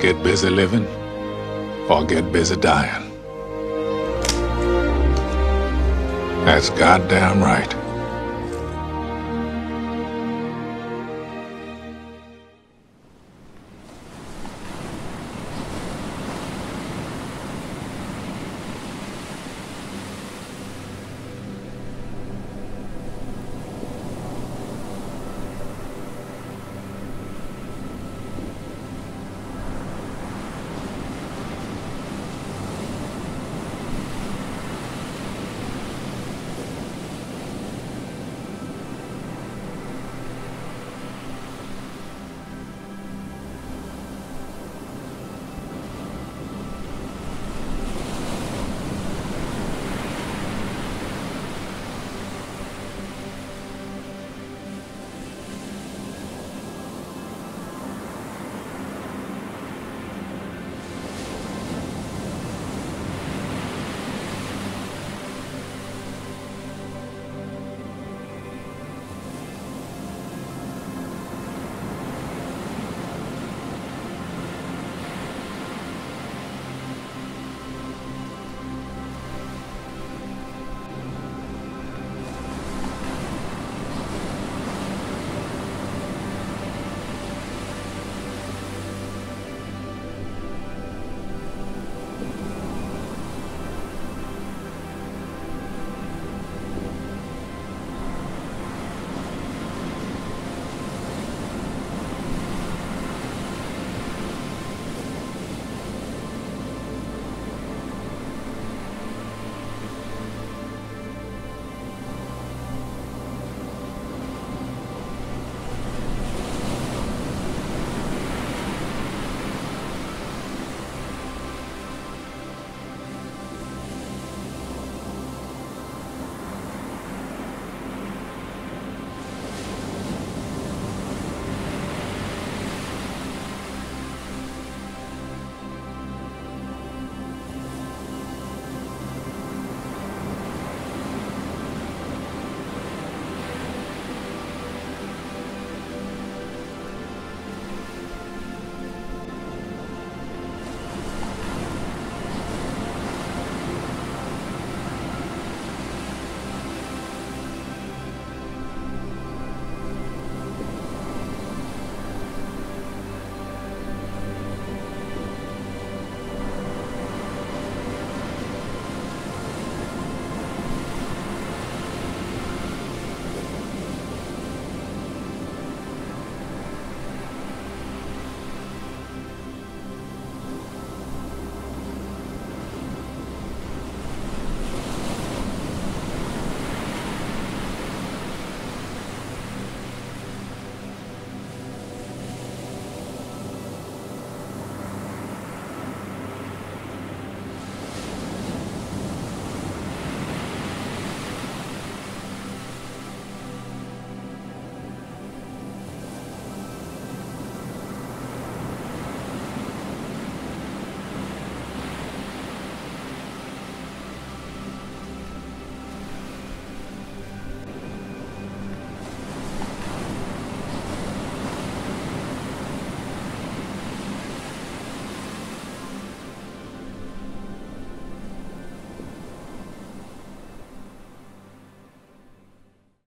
Get busy living or get busy dying. That's goddamn right.